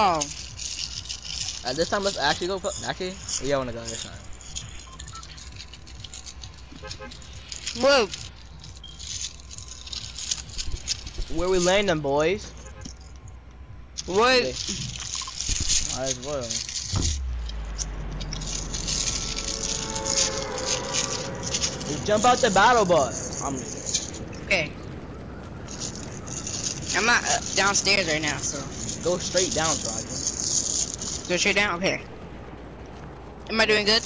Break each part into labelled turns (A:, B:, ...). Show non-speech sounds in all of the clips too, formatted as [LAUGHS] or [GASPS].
A: Oh.
B: At this time, let's actually go. fu- Actually, yeah, I wanna go this time.
A: Whoa.
B: Where we landing, boys?
A: What?
B: Might as well. Just jump out the battle bus. I'm
A: Okay. I'm not uh, downstairs right now, so
B: go straight down, Roger.
A: go straight down. Okay. Am I doing good?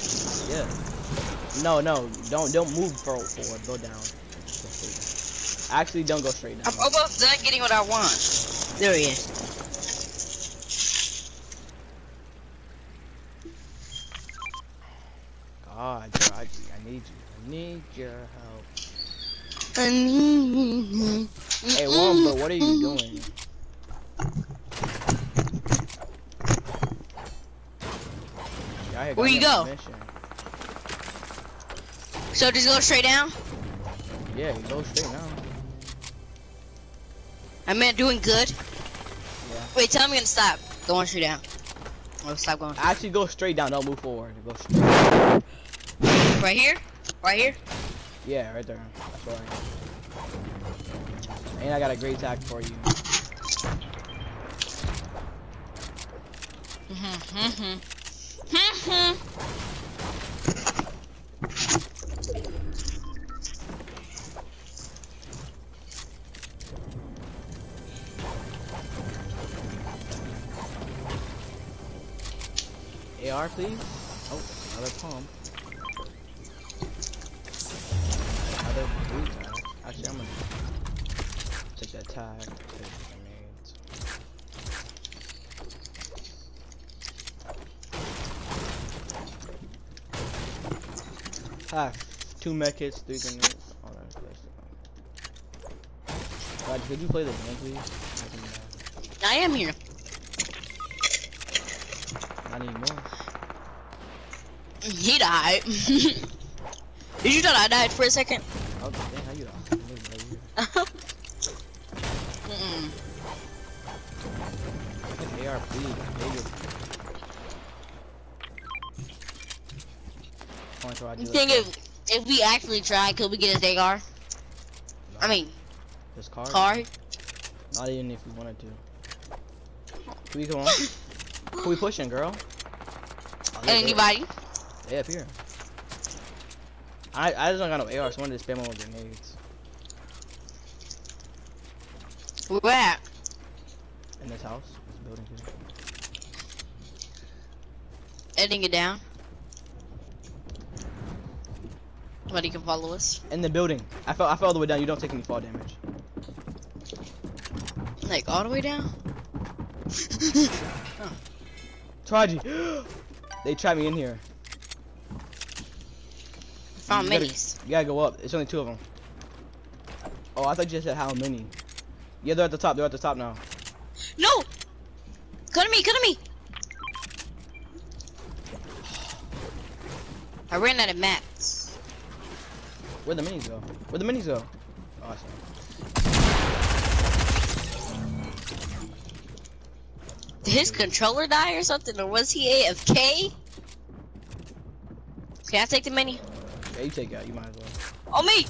B: Yeah. No, no, don't don't move forward. Go down. Go down. Actually, don't go straight down.
A: I'm almost done getting what I want. There he is.
B: God, Roger, I need you. I need your help. I need. Hey, Wombo, what are you doing? Yeah, I
A: Where you go?
B: a mission.
A: So just go straight down.
B: Yeah, you go straight down.
A: I meant doing good.
B: Yeah.
A: Wait, tell me when to stop. Going straight down. Oh, stop going.
B: Actually, go straight down. Don't move forward. Go straight.
A: Right here? Right here?
B: Yeah, right there. That's right. And I got a great tag for you.
A: Mm-hmm. Mm-hmm.
B: AR, please. Oh, another pump. Another blue. Actually, I'm gonna take that tag. Take the grenades. Ah, two med kits, three grenades. Oh, that's good stuff. God, could you play the game, please? I
A: I am here.
B: I need more.
A: He died. [LAUGHS] Did you thought I died for a second?
B: Where I
A: You think if if we actually try, could we get a his AR? I mean,
B: This car?
A: car?
B: Not even if we wanted to. Can we come on? Who we pushing, girl? Oh,
A: Anybody?
B: They up here. I I just don't got no AR, so I wanted to spam with grenades.
A: Where at?
B: In this house, this building here.
A: Editing it down. Nobody can follow us.
B: In the building. I fell I fell all the way down. You don't take any fall damage.
A: Like all the way down? [LAUGHS]
B: Taraji. [GASPS] they trapped me in here.
A: Found
B: You gotta-
A: minis.
B: You gotta go up. It's only two of them. Oh, I thought you just said how many. Yeah, they're at the top. They're at the top now.
A: No! Come to me, come to me! I ran out of mats.
B: Where'd the minis go? Where'd the minis go? Awesome.
A: Did his controller die or something, or was he AFK? Can I take the mini?
B: Yeah, you take it out. You might as well.
A: Oh me!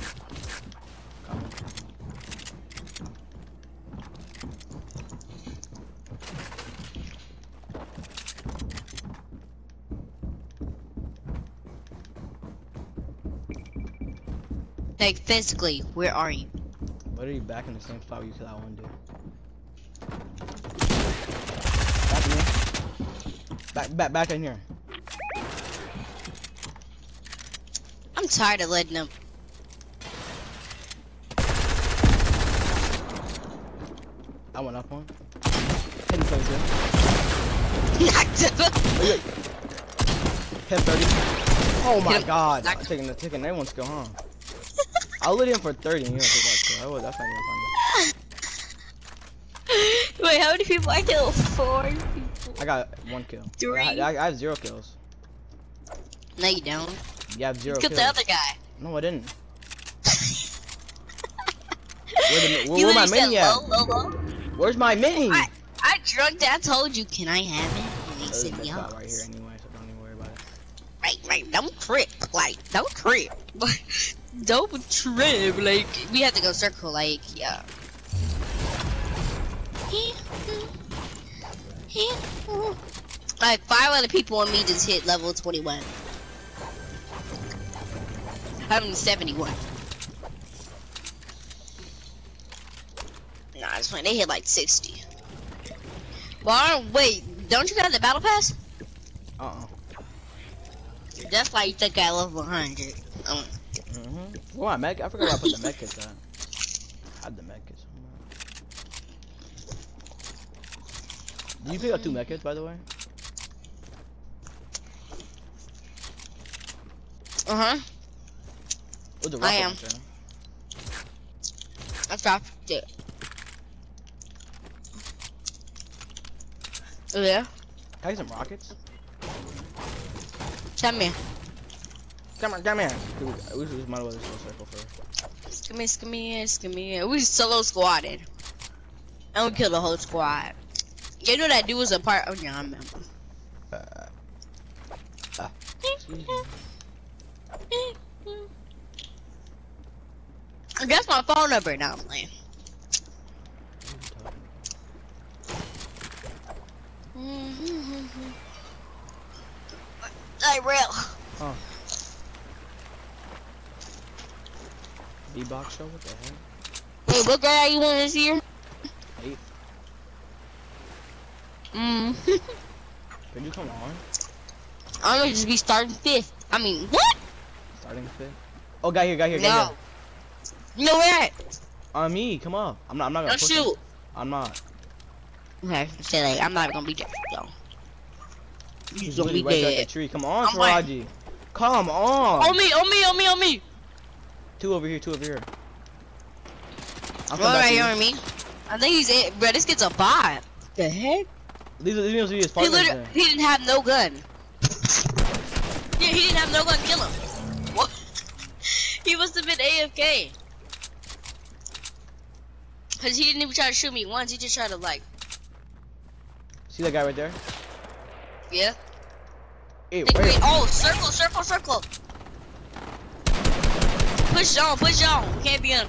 A: Like physically, where are you?
B: What are you back in the same spot you said I want to do? Back in here. Back, back, back in here.
A: I'm tired of letting them.
B: I went up one. Hit him 22.
A: Knocked him.
B: Wait, wait. Hit 30. Oh my
A: Hit
B: god.
A: Knocked
B: I'm taking the taking everyone's skill, huh? I'll let him for 30 and you don't take that skill. That's not even funny. [LAUGHS]
A: Wait, how many people I killed? Four people.
B: I got one kill.
A: Three.
B: I, I, I have zero kills.
A: No, you don't.
B: You have zero
A: Kill
B: kills.
A: the other guy.
B: No, I didn't. [LAUGHS] Where, the, where, where my
A: literally
B: mini
A: said
B: at?
A: low, low, low.
B: Where's my mini?
A: I, I, drunk dad told you, can I have it? And he said,
B: a med
A: yes.
B: right here anyway, so don't even worry about it.
A: Right, right. Don't trip. Like, don't trip. [LAUGHS] don't trip. Like, we have to go circle. Like, yeah. Like, five other people on me just hit level 21. I'm 71. Nah, it's fine. They hit like 60. Well, wait. Don't you got the battle pass?
B: Uh-uh.
A: That's why you think I level 100. Um,
B: Mm-hmm. My med I forgot where I put the med kits at. I had the med kits somewhere. Did you pick up two med kits, by the way?
A: uh huh.
B: Oh, the
A: I am. I dropped it. Oh, yeah?
B: Can I get some rockets?
A: Come here.
B: Come on, come here. Dude, we should might as well just go circle first.
A: Come here, come here, come here. We solo squatted. And we killed the whole squad. You know that dude was a part of yeah, I remember.
B: Uh, uh.
A: That's my phone number now, man. Hey, real.
B: D-box show? What the heck?
A: Hey, what grade are you in this year?
B: Eight.
A: Mm. [LAUGHS]
B: Can you come on?
A: I'm gonna just be starting fifth. I mean, what?
B: Starting fifth? Oh, guy here, guy here, guy
A: No.
B: here.
A: Know where at?
B: On me, come on. I'm not, I'm not gonna
A: Don't
B: push him.
A: shoot.
B: I'm not.
A: Okay, say like I'm not gonna be there. So.
B: He's
A: He's gonna be
B: right at
A: dead.
B: the tree. Come on. Taraji. Come on.
A: On me, on me, on me, on me.
B: Two over here, two over here. I'm
A: One right
B: to
A: here
B: you.
A: on me. I think he's it, bro. This kid's a bot. The heck?
B: These are, these are his
A: He
B: partners
A: literally,
B: there.
A: he didn't have no gun. Yeah, he didn't have no gun. Kill him. What? [LAUGHS] he must have been AFK. Cause he didn't even try to shoot me once. He just tried to like,
B: See that guy right there?
A: yeah.
B: Hey,
A: Think
B: where?
A: oh, circle, circle, circle. Push on, push on. We can't be on.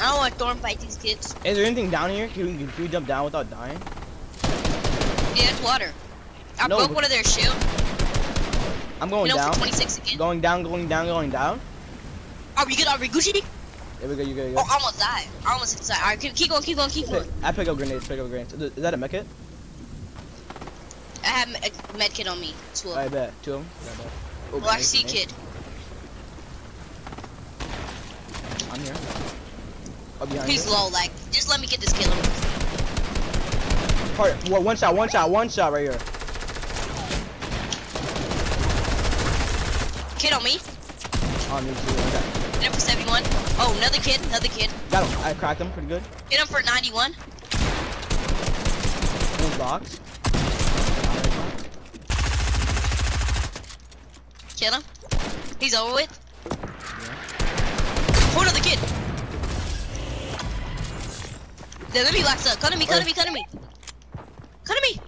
A: I don't want to thorn fight these kids.
B: Is there anything down here? Can we, can we jump down without dying?
A: Yeah, it's water. I
B: No,
A: broke one of their shield.
B: I'm going
A: You know,
B: down.
A: 26 again.
B: Going down, going down, going down.
A: Are we good? Are we Gucci?
B: There we go, you go, you
A: Oh,
B: go.
A: I almost died. I almost died. Alright, keep, keep going, keep going, keep going.
B: I pick up grenades, pick up grenades. Is that a med kit?
A: I have a med kit on me. Two of
B: I bet. Two of them? Yeah, I bet. Oh,
A: Oh, I see
B: grenades.
A: kid.
B: I'm here. Oh, behind
A: He's
B: you.
A: low, like, just let me get this kill.
B: Part, one, one shot, one shot, one shot right here.
A: Kid on me.
B: On me too. Okay.
A: Hit him for 71. Oh, another kid, another kid.
B: Got him. I cracked him pretty good.
A: Hit him for 91.
B: One box.
A: Kill him. He's over with. Oh, another kid. The enemy locks up. To me, to me, to me. To me.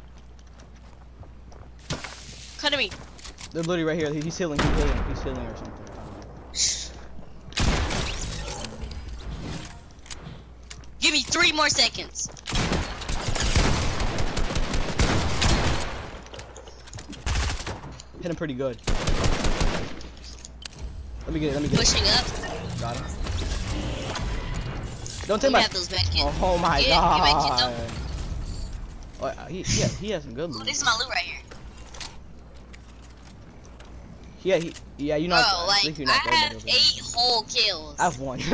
A: To me.
B: They're literally right here. He's healing. He's healing. He's healing or something.
A: Give me three more seconds.
B: Hit him pretty good. Let me get it. Let me get
A: Pushing up.
B: it. Got him. Don't take my.
A: have those med kits.
B: Oh, oh my
A: you
B: god. Oh, uh, he, he, he has some good
A: Oh,
B: loot.
A: this is my loot right here.
B: Yeah, he, yeah, you know.
A: Bro,
B: I
A: like, I have eight whole kills.
B: I have one. [LAUGHS]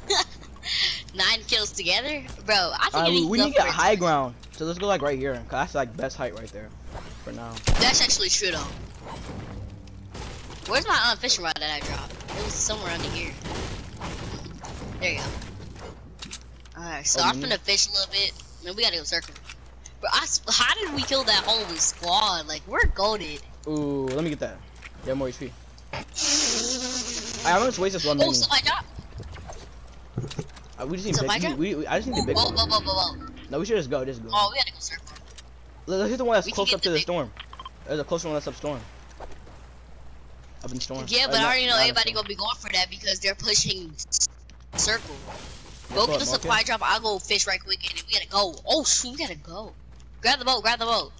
B: [LAUGHS]
A: Nine kills together? Bro, I think
B: uh, we,
A: need to
B: need
A: go
B: to get high ground. So let's go like right here. Cause that's like best height right there. For now.
A: That's actually true though. Where's my um, fishing rod that I dropped? It was somewhere under here. There you go. Alright, so
B: Oh,
A: I'm
B: you
A: finna fish a little bit. Man, we gotta go circle. Bro, I, how did we kill that whole squad? Like, we're goaded.
B: Ooh, let me get that. Yeah, more HP. I, I'm gonna waste this one
A: Oh,
B: mini.
A: so I dropped.
B: Uh, we just need
A: so
B: big. We, we, we, I just need the big
A: Whoa,
B: one.
A: whoa, whoa, whoa, whoa.
B: No, we should just go. Just go.
A: Oh, we gotta go circle.
B: Let's hit the one that's
A: we
B: close up to
A: the
B: storm. There's a closer one that's up storm. Up in storm.
A: Yeah,
B: Uh,
A: but I already know everybody gonna be going for that because they're pushing circle. Go get the supply drop. I'll go fish right quick, and we gotta go. Oh shoot, we gotta go. Grab the boat. Grab the boat.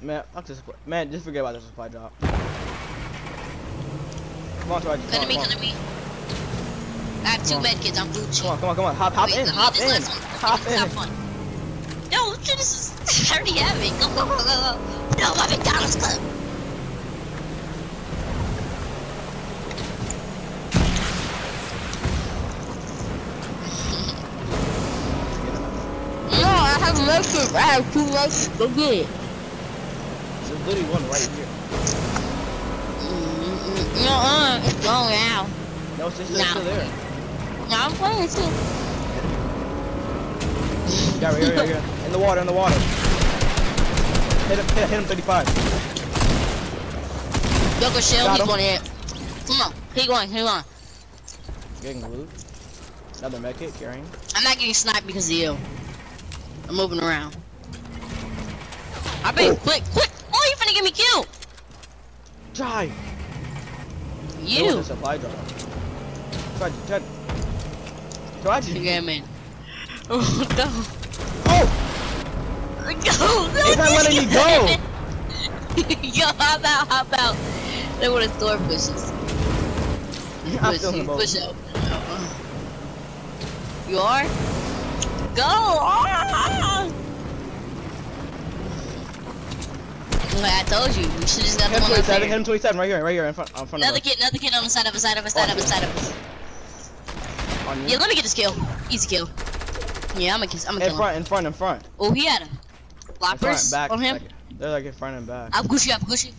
B: Man, fuck this supply. Man, just forget about the supply drop. Come on, Taraji. Come
A: Come
B: on,
A: me.
B: come
A: Come
B: on.
A: to me. I have two
B: Come
A: medkits. I'm Gucci.
B: Come on, come on, come on. Hop, hop
A: Wait,
B: in, hop in, hop in.
A: get this. No, this. Is, I [LAUGHS] already have it. Go, go, go, go, go. No, my McDonald's club. No, Medkits. I have two medkits. Go get it.
B: There's literally one right here.
A: No, uh, it's gone now.
B: No, it's just
A: No.
B: still there.
A: No, I'm playing too.
B: Yeah, right here, right here. In the water, in the water. Hit him, hit, hit him 35.
A: Yo, go shell. He's going in. Come on. Keep going. Keep going.
B: Getting loot. Another medkit carrying.
A: I'm not getting sniped because of you. I'm moving around. I bet
B: Oh.
A: quick, quick! Oh, you finna get me killed!
B: Die!
A: You!
B: a supply drop. Try, try. Try
A: You
B: to.
A: get me. Oh, oh! [LAUGHS] go.
B: Oh!
A: Go! go
B: It's not letting me go. [LAUGHS]
A: Yo, hop out, hop out. They want to store pushes. Push,
B: still in the boat.
A: push out. You are? Go! [LAUGHS] Ah! Like I told you, we should just got the
B: Hit him
A: one up
B: 27,
A: there.
B: hit him 27, right here, right here, in front, in front of
A: Another
B: us.
A: kid, another kid on the side of us, side of us, side of us, side of us, side of us.
B: On you.
A: Yeah, let me get this kill. Easy kill. Yeah, I'm gonna. I'm gonna
B: In
A: kill him.
B: front, in front, in front.
A: Oh, he had him.
B: In front, back.
A: on him.
B: Like, they're like in front and back.
A: I'm Gucci, I'm Gucci.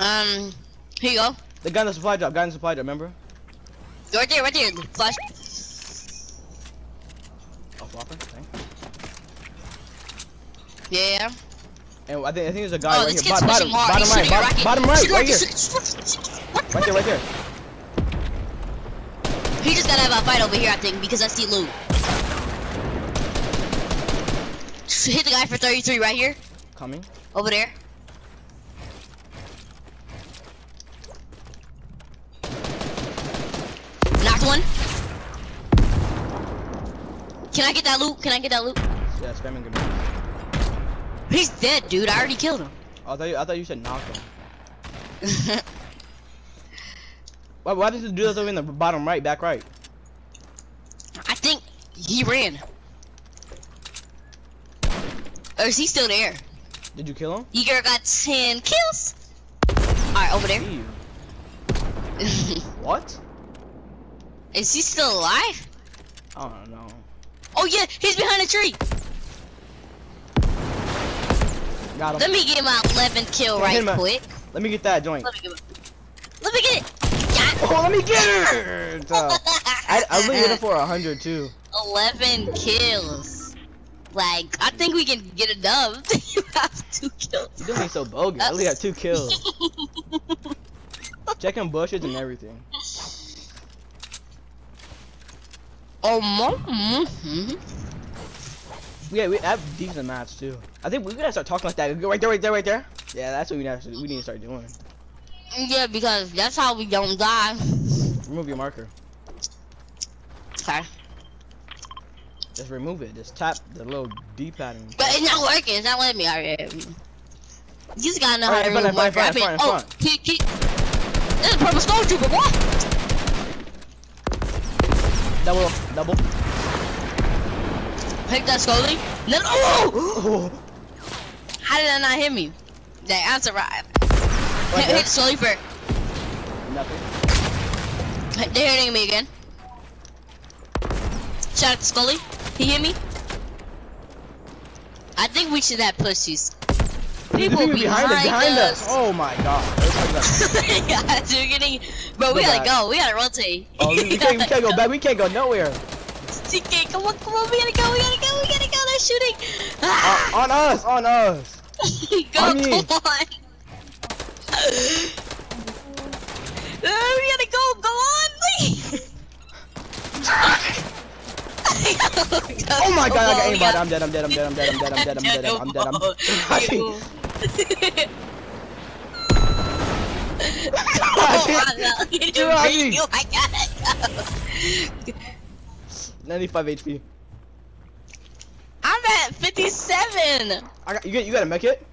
A: Um, here you go.
B: The gun, the supply drop, gun, the supply drop, remember?
A: Right there, right there. Flash.
B: Flopper, thank.
A: Yeah.
B: And I think, I think there's a guy
A: oh,
B: right here.
A: kid's
B: Bottom, bottom,
A: hard.
B: bottom
A: He's
B: right,
A: shooting
B: bottom, bottom right,
A: Shoot
B: right here.
A: rocket, shoot- shoot- What?
B: Right there, right there.
A: He just gotta have a fight over here, I think, because I see loot. Hit the guy for 33 right here.
B: Coming.
A: Over there. Knocked one. Can I get that loot? Can I get that loot?
B: Yeah, spamming grenades.
A: He's dead, dude. I already killed him.
B: I thought you, I thought you said knock him. [LAUGHS] Why, why did you do that over in the bottom right, back right?
A: I think he ran. Or is he still there?
B: Did you kill him?
A: Yeager got 10 kills. Alright, over there. [LAUGHS]
B: What?
A: is he still alive?
B: I don't know.
A: Oh yeah, he's behind a tree.
B: Got him.
A: Let me get my 11 kill right quick.
B: Let me get that joint.
A: Let me get it. Let me get it. Yeah.
B: Oh, let me get it! [LAUGHS] Uh, I, I was looking for hundred too.
A: 11 kills. Like, I think we can get a dub. [LAUGHS] you have two kills.
B: You're doing me so bogus. I only got two [LAUGHS] kills. Checking bushes and everything.
A: Oh, my. hmm
B: Yeah, we have decent match too. I think we gotta start talking like that. Go Right there, right there, right there. Yeah, that's what we need to, we need to start doing.
A: Yeah, because that's how we don't die.
B: Remove your marker.
A: Okay.
B: Just remove it. Just tap the little D-pad.
A: But it's not working. It's not letting me. Alright. You just gotta know how to remove
B: in front,
A: marker.
B: in
A: I mean,
B: in
A: oh, he, he, this is a purple stormtrooper, boy.
B: Double, double.
A: Pick that Scully. Then, oh! How did that not hit me? Dang, I'm survived.
B: right
A: Hit, hit Scully first.
B: Nothing.
A: They're hitting me again. Shot at the Scully. He hit me. I think we should have pushes. People
B: People
A: behind,
B: behind, us, behind us.
A: us.
B: Oh my god. That.
A: Guys, we're getting. Bro, we gotta
B: back.
A: go. We gotta rotate.
B: Oh, we, we can't, we can't go back. We can't go nowhere.
A: TK, come on, come on. We gotta go. We gotta go. We gotta go. They're shooting.
B: Uh,
A: Ah!
B: on us, on us.
A: go,
B: on me.
A: come on. Uh, we gotta go. Go on, please.
B: Oh my god, I got aimbot. I'm dead, I'm dead, I'm dead, I'm dead, I'm dead, I'm dead, I'm dead, I'm dead, I'm dead.
A: I'm
B: Rocky.
A: I gotta go.
B: 95 HP.
A: I'm at 57.
B: I got you. Get you got a mech it?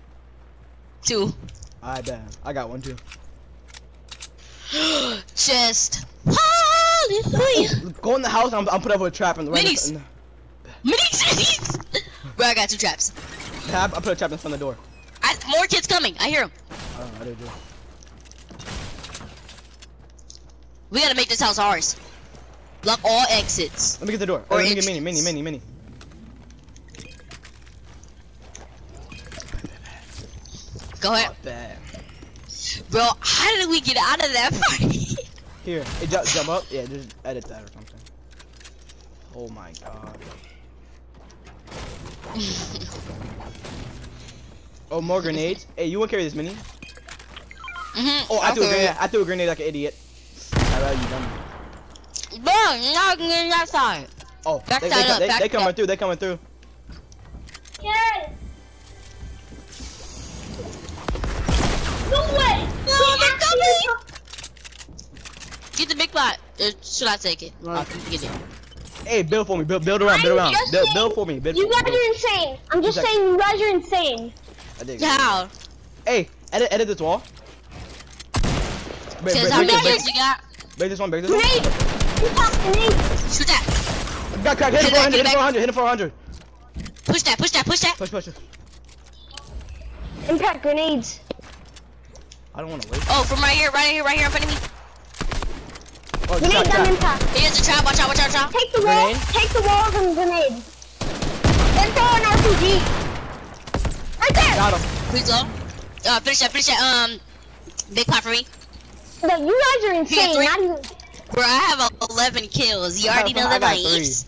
A: Two.
B: I bet. I got one too. [GASPS]
A: Just hallelujah.
B: Go in the house. I'm, I'm put up a trap in the right.
A: Minis.
B: In the, [LAUGHS]
A: Bro, I got two traps.
B: I, I put a trap in front of the door.
A: I, more kids coming. I hear them.
B: I don't know. I do.
A: We gotta make this house ours. Block all exits.
B: Let me get the door.
A: Or
B: Or let me get mini, mini, mini, mini.
A: Go ahead. Bro, how did we get out of that [LAUGHS] fight?
B: Here, it jump, jump up. Yeah, just edit that or something. Oh my god. [LAUGHS] Oh, more grenades. Hey, you want to carry this mini?
A: mm-hmm.
B: Oh, I threw a grenade. I threw a grenade like an idiot. How about you done?
A: Bro, not getting that side.
B: Oh,
A: Back
B: they, they,
A: that
B: co-
A: up,
B: they,
A: back
B: they coming through. They coming through.
C: Yes. No way.
A: No,
C: We
A: they're
C: actually-
A: Get the big pot. Or should I take it? Well,
B: I'll
A: get it.
B: Hey, build for me. Build, build around. Build around. Build, build for me. Build
C: You guys
B: me.
C: are insane. I'm just
B: Exactly.
C: saying you guys are insane.
B: I did.
A: How?
B: Hey, edit, edit this wall. Break,
A: Says
B: break, break, break,
A: you got?
B: break this one. Break this one.
C: Grenade. Impact grenade.
A: Shoot that.
B: Got cracked. Hit him
A: Get it
B: 400. Hit him
A: it
B: 400. Hit him 400.
A: Push that, push that, push that.
B: Push, push.
C: Impact grenades.
B: I don't want to wait.
A: Oh, from right here, right here, right here in front of me.
B: Oh,
C: Grenade
B: trap,
C: gun
B: trap.
C: impact.
A: Here's the trap. Watch out, watch out, watch out.
C: Take the wall.
B: Grenade.
C: Take the walls and grenade. Then throw an RPG. Right there.
B: Got him.
A: Please go. Uh, finish that, finish that. Um, big pot for me.
C: No, you guys are insane.
A: three.
C: Not even.
A: Bro, I have uh, 11 kills. You
B: I
A: already
B: got-
A: know
B: I
A: the
B: got
A: names.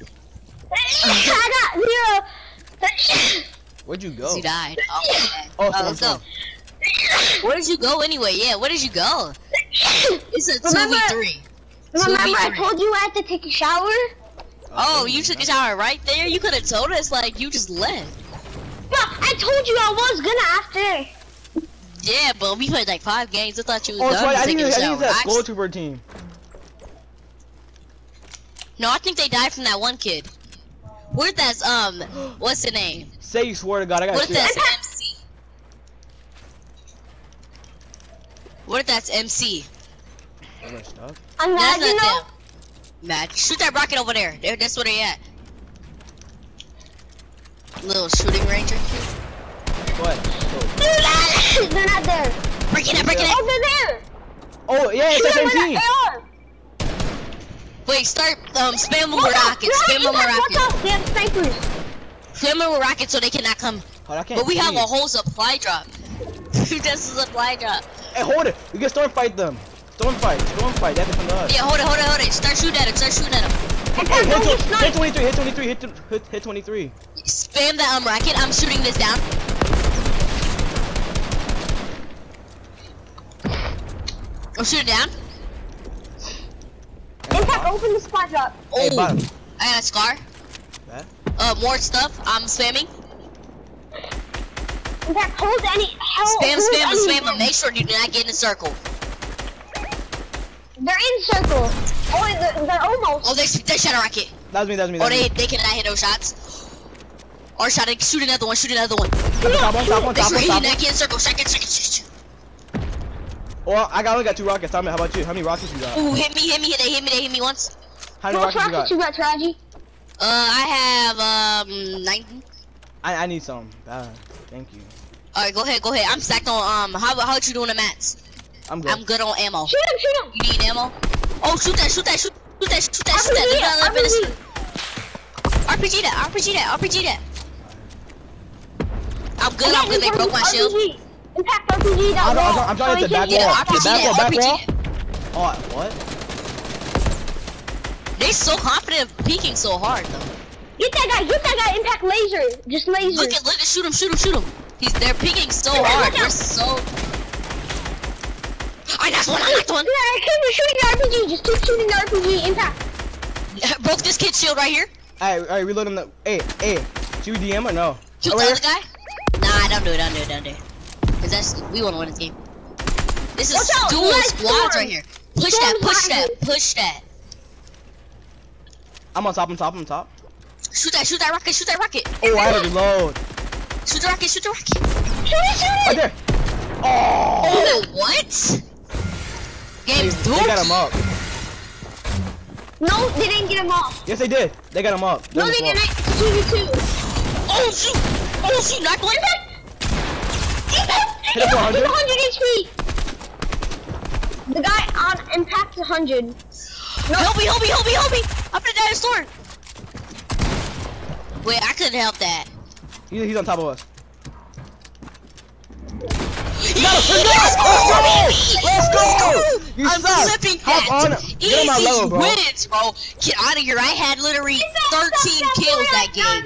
C: I got zero.
B: Where'd you go?
A: You died. Oh, [LAUGHS] okay.
B: Oh,
A: Oh, let's go. Where did you go anyway? Yeah, where did you go? It's a
C: Remember-
A: 2v3.
C: Remember, I
A: 2v3.
C: told you I had to take a shower.
A: Oh, you took a shower right there? You could have told us, like, you just left.
C: But I told you I was gonna after.
A: Yeah, but we played like five games. I thought you was
B: Oh,
A: done
B: sorry. I think,
A: taking a
B: it's- I
A: shower.
B: think it's that
A: I-
B: Skull Trooper team.
A: No, I think they died from that one kid. Where's that, um, [GASPS] what's the name?
B: Say you swear to God, I got
A: What if
B: three.
A: that's MC? What if that's MC?
B: Other stuff.
C: Imagine
A: That's
C: though.
A: not them. Mad. Shoot that rocket over there. there. That's where they at. Little shooting ranger.
B: What? Oh. [LAUGHS]
C: They're not there.
A: Break it up, break it
C: Oh,
A: up.
C: they're there.
B: Oh, yeah, it's
C: Shoot
B: the same team.
A: Wait, start, um, spam them with
C: Watch out,
A: rockets.
C: they're
A: Spam them with
C: hiding, watch
A: rockets.
C: out, They have snipers.
A: Spam them with rockets so they cannot come.
B: Oh, I can't
A: But we
B: see.
A: have a whole supply drop. [LAUGHS] That's a supply drop.
B: Hey, hold it. We can storm fight them. Storm fight. Storm fight. They have to come to us.
A: Yeah, hold it, hold it, hold it. Start shooting at him. Start shooting at him.
C: And
B: Hey,
C: don't
B: hit,
C: get
B: tw- hit 23. Hit 23. Hit, hit, hit 23.
A: Spam that um rocket. I'm shooting this down. I'm shooting down.
C: Impact, open the spot drop.
B: Hey,
A: Oh,
B: bottom.
A: I got a scar.
B: That?
A: Uh, more stuff. I'm spamming.
C: Impact, hold any. Hell,
A: Spam,
C: hold
A: spam, spam. Make sure you do not get in a circle.
C: They're in circle. Oh, wait, they're, they're almost.
A: Oh, they they shot a rocket.
B: That was me. That was me. That
A: Or
B: was
A: they
B: me.
A: they cannot hit those shots. Or shot it. Shoot another one. Shoot another one.
B: Top one, top one,
A: Make
B: top
A: sure
B: one,
A: he
B: top
A: did
B: one.
A: not get in circle. Shot, get, shot, get, shot, shot.
B: Well, I got only got two rockets. Tommy, how about you? How many rockets you got?
A: Ooh, hit me, hit me, hit, they hit me, they hit me once.
B: How many
C: How
B: rockets you
C: rockets
B: got?
C: you got, Taraji?
A: Uh, I have um 19.
B: I, I need some. Uh, thank you.
A: All right, go ahead, go ahead. I'm stacked on um. How how you doing the mats?
B: I'm good.
A: I'm good on ammo.
C: Shoot him, shoot him.
A: You need ammo? Oh, shoot that, shoot that, shoot, shoot that, shoot that, shoot that.
C: RPG,
A: They got a little bit
C: RPG.
A: of- RPG that, RPG that, RPG that. I'm good.
C: I
A: I'm good. They broke my shield.
C: RPG. Impact RPG, that
B: I'm,
C: wall.
B: I'm, I'm trying to hit the back wall.
C: can-
A: RPG
B: The back
A: that,
B: wall, back
A: RPG
B: wall.
A: that.
B: Oh, what?
A: They so confident of peeking so hard though.
C: Get that guy, get that guy, impact laser. Just laser.
A: Look at, look at, shoot him, shoot him, shoot him. He's they're peeking so hard. They're so. I knocked one. I knocked one.
C: Yeah, keep shooting the RPG. Just keep shooting the RPG. Impact.
A: Broke this kid's shield right here.
B: Alright, alright, reloading the. Hey, hey, should we DM or no?
A: Shoot
B: Oh,
A: the
B: right
A: other guy? Nah, don't do it, don't do it, don't do it. Cause that's we wanna win this game. This is
C: Watch out,
A: dual
C: nice
A: squads
C: storm.
A: right here. Push
C: Storm
A: that, push
C: behind
A: that, push that.
B: I'm on top, I'm top, I'm top.
A: Shoot that, shoot that rocket, shoot that rocket.
B: Oh, I had to reload.
A: Shoot the rocket, shoot the rocket.
C: Shoot it, shoot it!
B: Right there. Oh!
A: Oh, what?
B: They,
A: Game's
B: they got him
A: doomed.
B: up.
C: No, they didn't get him off.
B: Yes, they did. They got him up.
C: No,
B: They're
C: they didn't. 2v2.
A: Oh shoot! Oh shoot! Knock one.
B: Hit him for 100.
C: 100 HP. The guy on impact 100. No,
A: Help me! Help me! Help me! Help me! I'm gonna die in the store. Wait, I couldn't help that.
B: He's, he's on top of us.
A: Yes!
B: Let's go! Let's go! You
A: I'm
B: suck.
A: flipping
B: Hop
A: that.
B: on. Get on my
A: Easy
B: level, bro.
A: wins, bro. Get out of here. I had literally 13 kills that game.